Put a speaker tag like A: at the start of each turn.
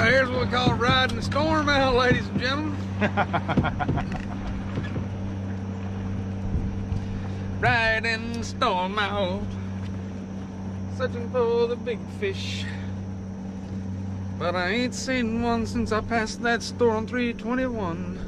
A: Right here's what we call riding the storm out, ladies and gentlemen. riding the storm out. Searching for the big fish. But I ain't seen one since I passed that store on 321.